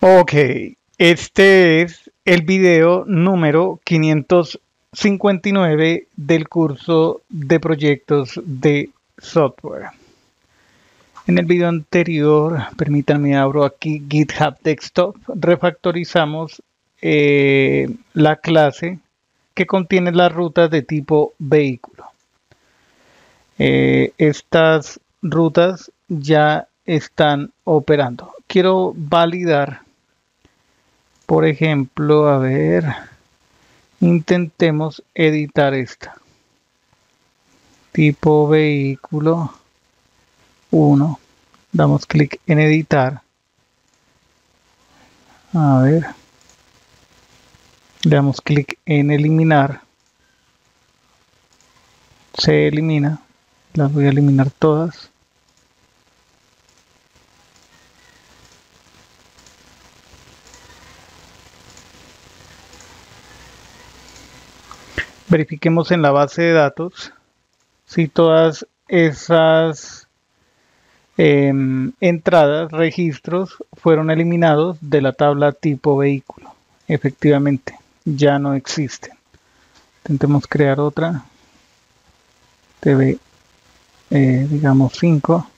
Ok, este es el video número 559 del curso de proyectos de software. En el video anterior, permítanme abro aquí GitHub Desktop, refactorizamos eh, la clase que contiene las rutas de tipo vehículo. Eh, estas rutas ya están operando. Quiero validar por ejemplo, a ver, intentemos editar esta. Tipo vehículo 1. Damos clic en editar. A ver. Le damos clic en eliminar. Se elimina. Las voy a eliminar todas. Verifiquemos en la base de datos si todas esas em, entradas, registros fueron eliminados de la tabla tipo vehículo. Efectivamente, ya no existen. Intentemos crear otra. TV, eh, digamos 5.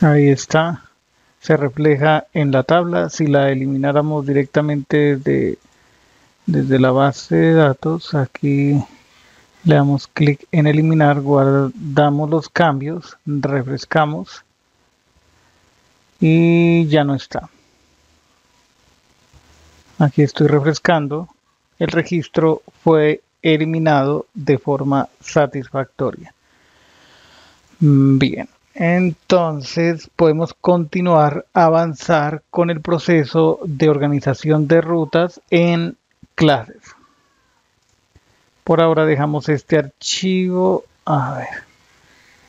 Ahí está se refleja en la tabla. Si la elimináramos directamente desde, desde la base de datos, aquí le damos clic en eliminar, guardamos los cambios, refrescamos y ya no está. Aquí estoy refrescando. El registro fue eliminado de forma satisfactoria. Bien. Entonces podemos continuar avanzar con el proceso de organización de rutas en clases. Por ahora dejamos este archivo. A ver.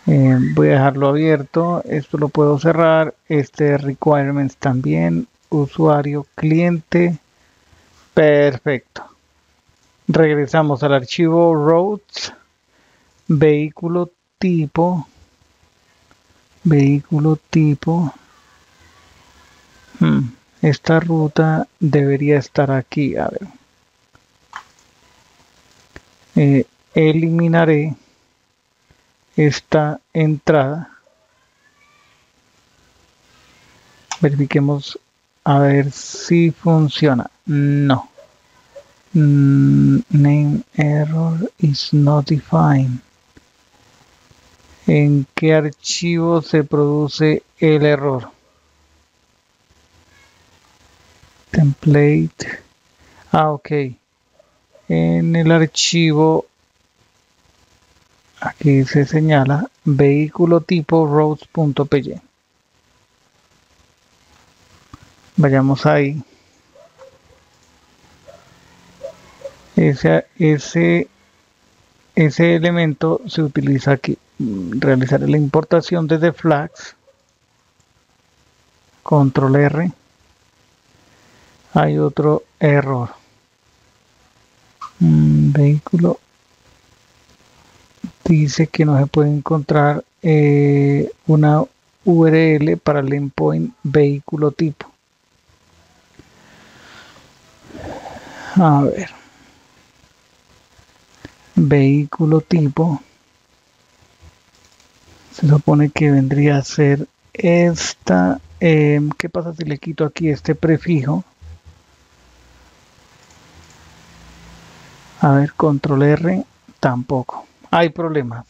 Eh, voy a dejarlo abierto. Esto lo puedo cerrar. Este requirements también. Usuario, cliente. Perfecto. Regresamos al archivo roads. Vehículo tipo vehículo tipo hmm, esta ruta debería estar aquí a ver. Eh, eliminaré esta entrada. Verifiquemos a ver si funciona. No. Mm, name error is not defined en qué archivo se produce el error. Template. Ah, ok. En el archivo, aquí se señala vehículo tipo roads.py. Vayamos ahí. Ese, ese, ese elemento se utiliza aquí realizaré la importación desde flags control R. Hay otro error. Vehículo dice que no se puede encontrar eh, una URL para el endpoint vehículo tipo. A ver vehículo tipo se supone que vendría a ser esta em, ¿qué pasa si le quito aquí este prefijo? a ver control R tampoco hay problemas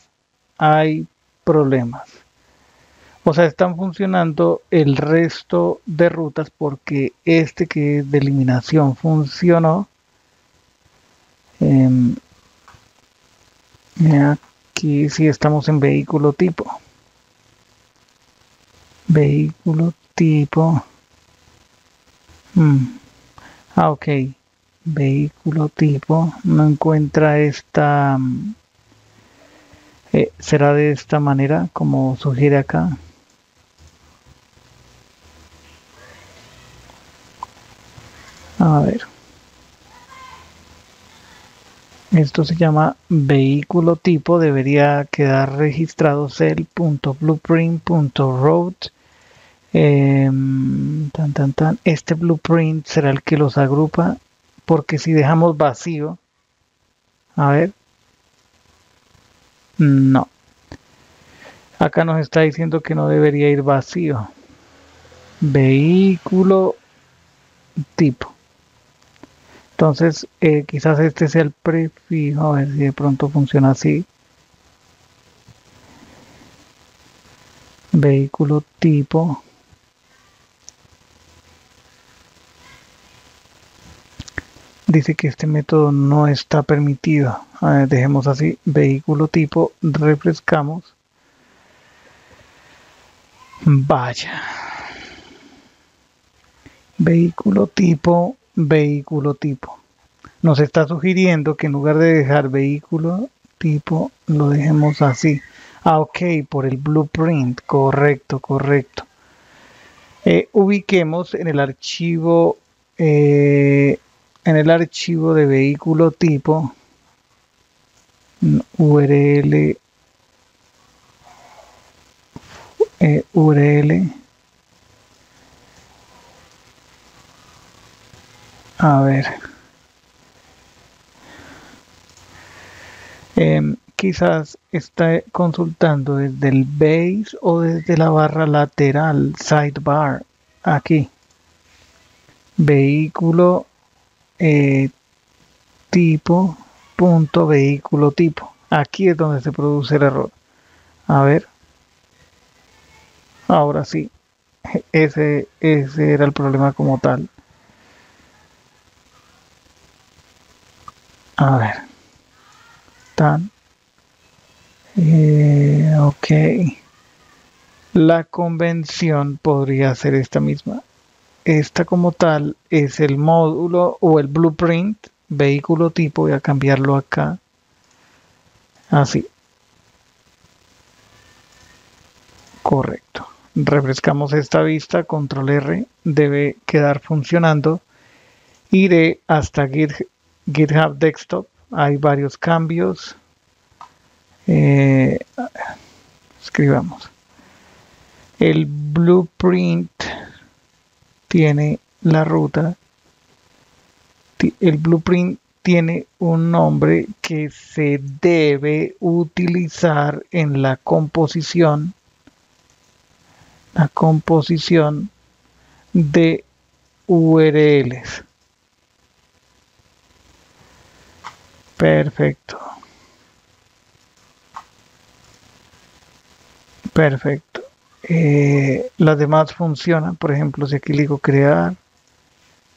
hay problemas o sea están funcionando el resto de rutas porque este que es de eliminación funcionó eh, aquí sí estamos en vehículo tipo. Vehículo tipo. Mm. ah ok. Vehículo tipo. No encuentra esta mm, eh, será de esta manera como sugiere acá a ver Esto se llama vehículo tipo. Debería quedar registrado cell.blueprint.road. Em, tan, tan, tan. Este blueprint será el que los agrupa. Porque si dejamos vacío. A ver. No. Acá nos está diciendo que no debería ir vacío. Vehículo tipo. Entonces, eh, quizás este sea el prefijo, a ver si de pronto funciona así. Vehículo tipo. Dice que este método no está permitido. dejemos así, vehículo tipo, refrescamos. Vaya. Vehículo tipo vehículo tipo. Nos está sugiriendo que en lugar de dejar vehículo tipo, lo dejemos así. Ah, ok, por el blueprint. Correcto, correcto. Eh, ubiquemos en el archivo eh, en el archivo de vehículo tipo URL eh, URL A ver. Em, quizás está consultando desde el base o desde la barra lateral, sidebar, aquí. Vehículo eh, tipo, punto vehículo tipo. Aquí es donde se produce el error. A ver. Ahora sí. Ese, ese era el problema como tal. A ver. Tan. Eh, ok. La convención podría ser esta misma. Esta como tal es el módulo o el blueprint, vehículo tipo. Voy a cambiarlo acá. Así. Correcto. Refrescamos esta vista, control R, debe quedar funcionando. Iré hasta Git GitHub Desktop hay varios cambios. Eh, escribamos. El blueprint tiene la ruta. El blueprint tiene un nombre que se debe utilizar en la composición. La composición de URLs. Perfecto. Perfecto. Eh, las demás funcionan. Por ejemplo, si aquí le digo crear,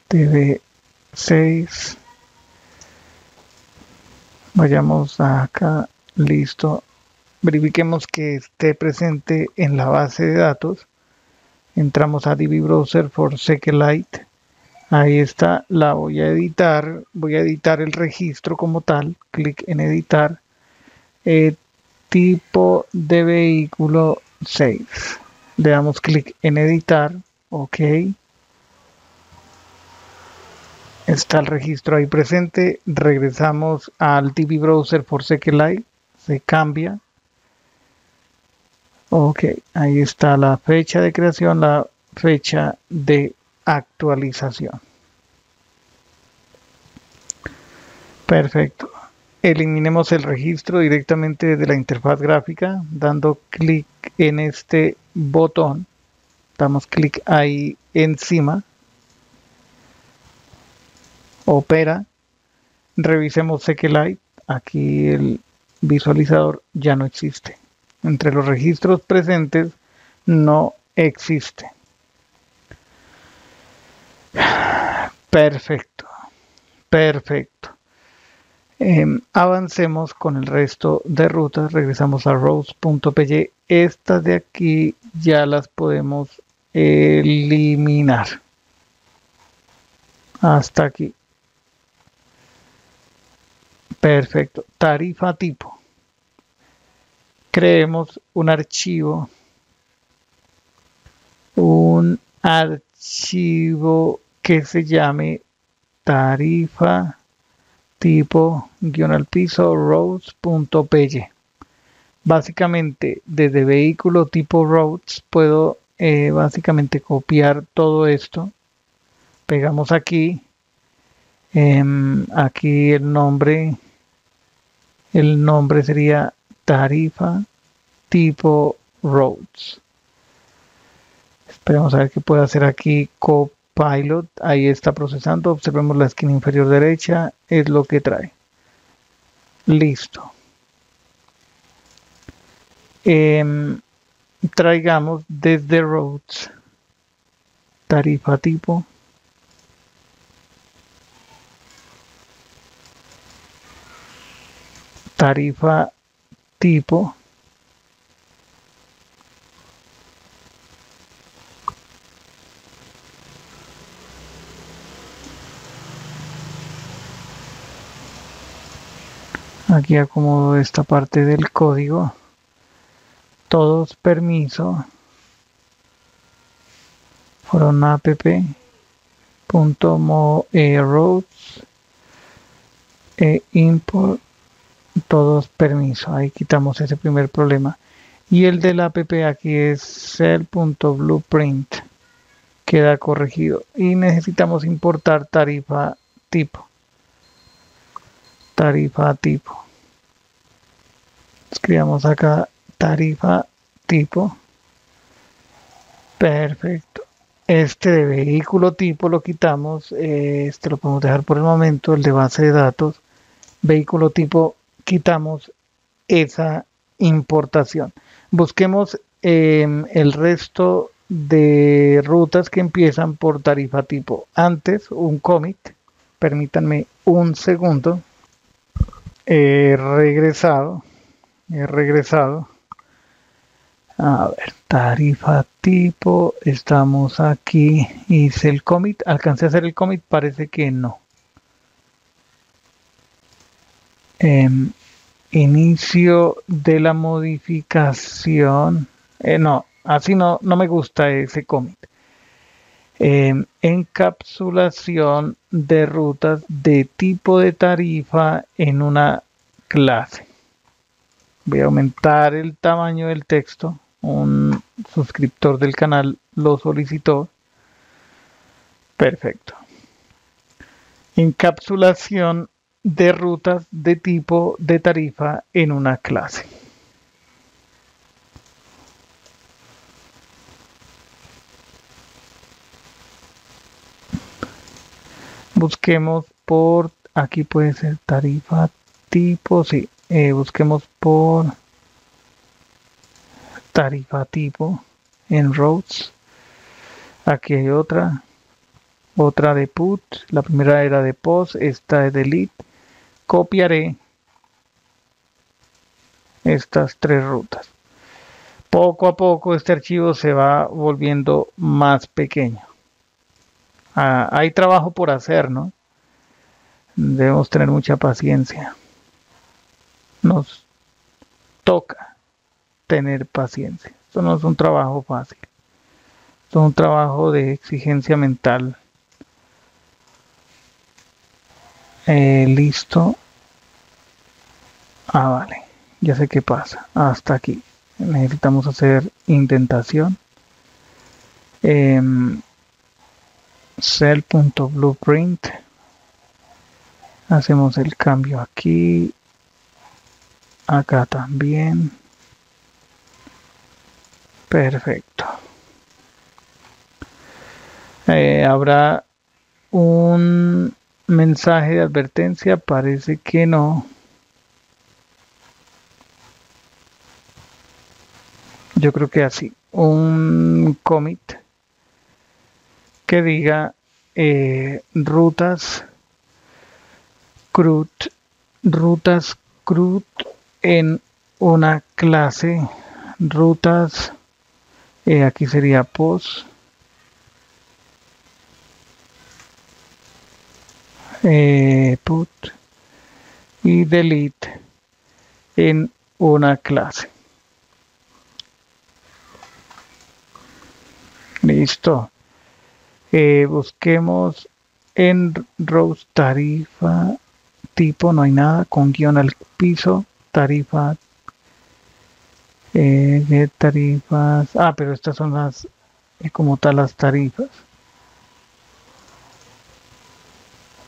TV6. Vayamos acá. Listo. Verifiquemos que esté presente en la base de datos. Entramos a DB Browser for SQLite Ahí está, la voy a editar, voy a editar el registro como tal, clic en editar, eh, tipo de vehículo 6. Le damos clic en editar, ok. Está el registro ahí presente, regresamos al TV Browser por SQLite, se cambia. Ok, ahí está la fecha de creación, la fecha de actualización. Perfecto. Eliminemos el registro directamente de la interfaz gráfica dando clic en este botón. Damos clic ahí encima. Opera. Revisemos SQLite. Aquí el visualizador ya no existe. Entre los registros presentes no existe. Perfecto, perfecto. Em, avancemos con el resto de rutas. Regresamos a rows.py. Estas de aquí ya las podemos eliminar. Hasta aquí. Perfecto. Tarifa tipo. Creemos un archivo. Un archivo que se llame tarifa tipo guion al piso roads.py. Básicamente desde vehículo tipo roads puedo eh, básicamente copiar todo esto. Pegamos aquí. Em, aquí el nombre. El nombre sería tarifa tipo roads. Esperemos a ver qué puede hacer aquí Copilot. Ahí está procesando. Observemos la esquina inferior derecha. Es lo que trae. Listo. Em, traigamos desde roads tarifa tipo tarifa tipo aquí acomodo esta parte del código. Todos permiso. From app punto e roads e import. Todos permiso. Ahí quitamos ese primer problema. Y el del app aquí es cell.blueprint queda corregido. Y necesitamos importar tarifa tipo. Tarifa tipo escribamos acá tarifa tipo. Perfecto. Este de vehículo tipo lo quitamos este lo podemos dejar por el momento el de base de datos. Vehículo tipo quitamos esa importación. Busquemos em, el resto de rutas que empiezan por tarifa tipo. Antes un commit permítanme un segundo. He regresado he regresado a ver, tarifa tipo, estamos aquí, hice el commit, alcancé a hacer el commit, parece que no. Em, inicio de la modificación, eh, no, así no, no me gusta ese commit. Em, encapsulación de rutas de tipo de tarifa en una clase. Voy a aumentar el tamaño del texto un suscriptor del canal lo solicitó. Perfecto. Encapsulación de rutas de tipo de tarifa en una clase. Busquemos por, aquí puede ser tarifa tipo, sí, eh, busquemos por tarifa tipo en roads aquí hay otra otra de put. La primera era de post esta es de lead copiaré estas tres rutas. Poco a poco este archivo se va volviendo más pequeño. Ah, hay trabajo por hacer no debemos tener mucha paciencia nos toca tener paciencia. Esto no es un trabajo fácil. Es un trabajo de exigencia mental. Eh, listo. Ah, vale. Ya sé qué pasa. Hasta aquí. Necesitamos hacer indentación. Eh, cell.blueprint. Hacemos el cambio aquí. Acá también. Perfecto. Eh, habrá un mensaje de advertencia, parece que no. Yo creo que así, un commit que diga eh, rutas CRUD, rutas CRUD en una clase, rutas eh, aquí sería post eh, put y delete en una clase. Listo. Eh, busquemos en rows tarifa tipo, no hay nada, con guion al piso, tarifa, eh, tarifas, ah, pero estas son las, eh, como tal, las tarifas.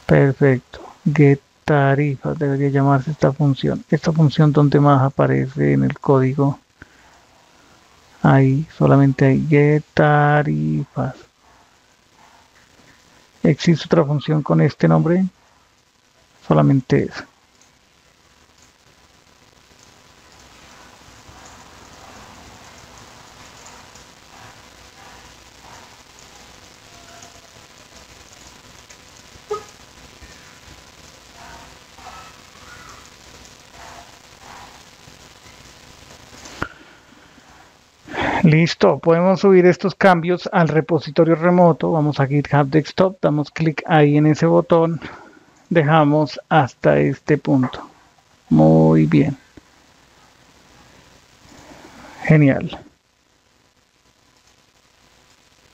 Perfecto, get tarifas debería llamarse esta función. Esta función donde más aparece en el código. Ahí, solamente hay get tarifas. ¿Existe otra función con este nombre? Solamente esa. Listo, podemos subir estos cambios al repositorio remoto. Vamos a GitHub Desktop, damos clic ahí en ese botón, dejamos hasta este punto. Muy bien. Genial.